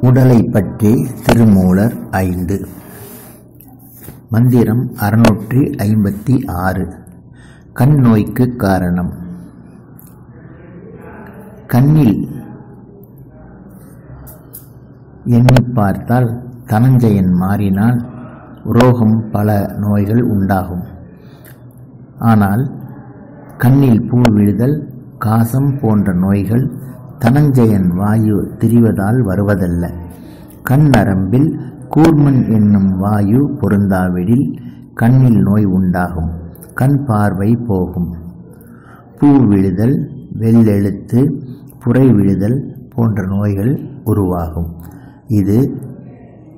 உடலை பற்றி திருமூலர் ஐந்து. மந்திரம் அறுநூற்றி ஐம்பத்தி ஆறு. கண் நோய்க்கு காரணம். கண்ணில் எண்ணி பார்த்தால் தனஞ்சயன் மாறினால் ரோகம் பல நோய்கள் உண்டாகும். ஆனால் கண்ணில் பூ விழுதல் காசம் போன்ற நோய்கள் தனஞ்சயன் வாயு திரிவதால் வருவதல்ல. கண் நரம்பில் கூர்மன் என்னும் வாயு பொருந்தாவிடில் கண்ணில் நோய் உண்டாகும். கண் பார்வை போகும். பூ விழுதல் வெள்ளெழுத்து புரை விழுதல் போன்ற நோய்கள் உருவாகும். இது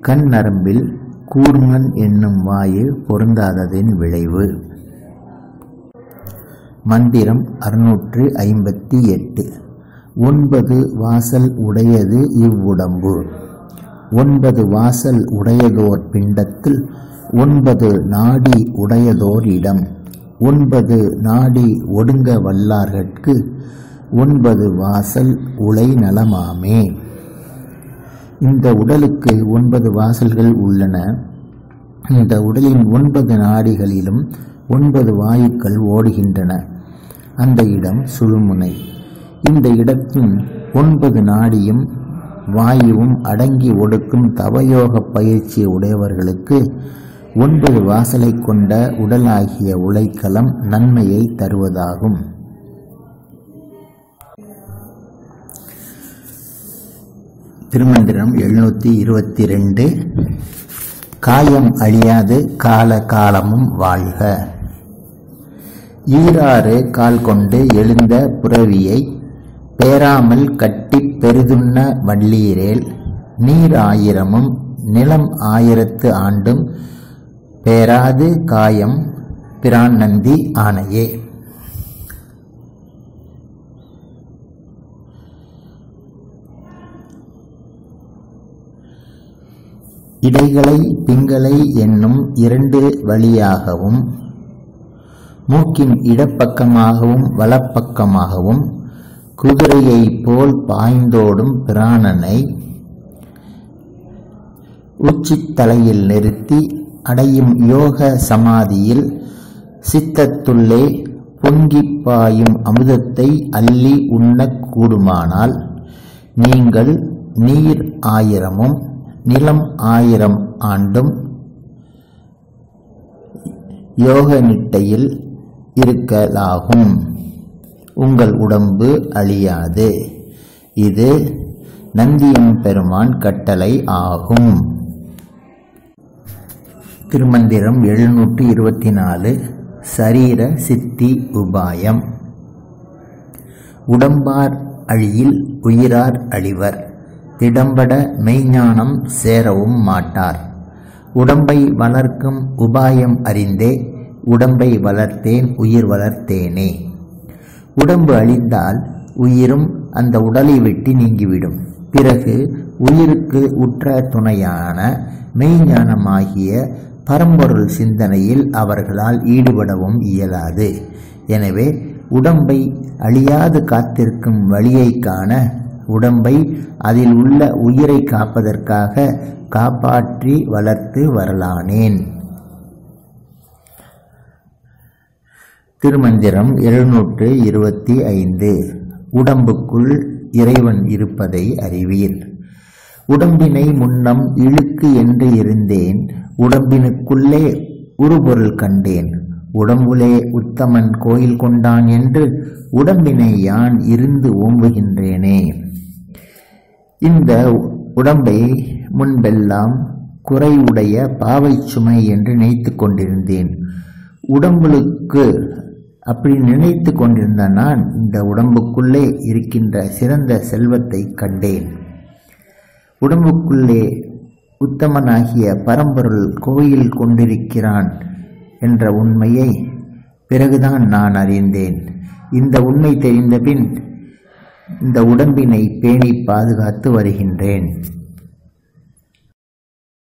கண் நரம்பில் கூர்மன் என்னும் வாயு பொருந்தாததின் விளைவு. மந்திரம் அறுநூற்று ஐம்பத்தி எட்டு. ஒன்பது வாசல் உடையது இவ்வுடம்பு. ஒன்பது வாசல் உடையதோர் பிண்டத்தில் ஒன்பது நாடி உடையதோர் இடம் ஒன்பது நாடி ஒடுங்க வல்லார்கட்கு ஒன்பது வாசல் உலை நலமாமே. இந்த உடலுக்கு ஒன்பது வாசல்கள் உள்ளன. இந்த உடலின் ஒன்பது நாடிகளிலும் ஒன்பது வாயுக்கள் ஓடுகின்றன. அந்த இடம் சுழுமுனை. இந்த இடத்தின் ஒன்பது நாடியும் வாயுவும் அடங்கி ஒடுக்கும் தவயோக பயிற்சி உடையவர்களுக்கு ஒன்பது வாசலை கொண்ட உடலாகிய உலைக்களம் நன்மையை தருவதாகும். திருமந்திரம் எழுநூற்றி இருபத்தி ரெண்டு காயம் அழியாது கால காலமும் வாழ்க. ஈராறு கால் கொண்டு எழுந்த புறவியை பேராமல் கட்டிப் பெரிதுண்ண வள்ளீரேல் நீர் ஆயிரமும் நிலம் ஆயிரத்து ஆண்டும் பேராது காயம் பிரான் நந்தி ஆணையே இடைகளை பிங்களை என்னும் இரண்டு வழியாகவும் மூக்கின் இடப்பக்கமாகவும் வலப்பக்கமாகவும் குதிரையைப் போல் பாய்ந்தோடும் பிராணனை உச்சித்தலையில் நிறுத்தி அடையும் யோக சமாதியில் சித்தத்துள்ளே பொங்கிப் பாயும் அமுதத்தை அள்ளி உண்ணக் கூடுமானால் நீங்கள் நீர் ஆயிரமும் நிலம் ஆயிரம் ஆண்டும் யோக நிட்டையில் இருக்கலாகும். உங்கள் உடம்பு அழியாது. இது நந்தியம் பெருமான் கட்டளை ஆகும். திருமந்திரம் எழுநூற்றி இருபத்தி நாலு சரீர சித்தி உபாயம். உடம்பார் அழியில் உயிரார் அழிவர். திடம்பட மெய்ஞானம் சேரவும் மாட்டார். உடம்பை வளர்க்கும் உபாயம் அறிந்தே உடம்பை வளர்த்தேன் உயிர் வளர்த்தேனே. உடம்பு அழிந்தால் உயிரும் அந்த உடலை வெட்டி நீங்கிவிடும். பிறகு உயிருக்கு உற்ற துணையான மெய்ஞானமாகிய பரம்பொருள் சிந்தனையில் அவர்களால் ஈடுபடவும் இயலாது. எனவே உடம்பை அழியாது காத்திருக்கும் வழியை காண உடம்பை அதில் உள்ள உயிரை காப்பதற்காக காப்பாற்றி வளர்த்து வரலானேன். திருமந்திரம் எழுநூற்று இருபத்தி ஐந்து. உடம்புக்குள் இறைவன் இருப்பதை அறிவீர். உடம்பினை முன்னம் இழுக்கு என்று இருந்தேன். உடம்பினுக்குள்ளே உருபொருள் கண்டேன். உடம்புலே உத்தமன் கோயில் கொண்டான் என்று உடம்பினை யான் இருந்து ஓம்புகின்றேனே. இந்த உடம்பை முன்பெல்லாம் குறைவுடைய பாவை சுமை என்று நினைத்து கொண்டிருந்தேன். உடம்புக்கு அப்படி நினைத்து கொண்டிருந்த நான் இந்த உடம்புக்குள்ளே இருக்கின்ற சிறந்த செல்வத்தை கண்டேன். உடம்புக்குள்ளே உத்தமனாகிய பரம்பொருள் கோயில் கொண்டிருக்கிறான் என்ற உண்மையை பிறகுதான் நான் அறிந்தேன். இந்த உண்மை தெரிந்தபின் இந்த உடம்பினை பேணி பாதுகாத்து வருகின்றேன்.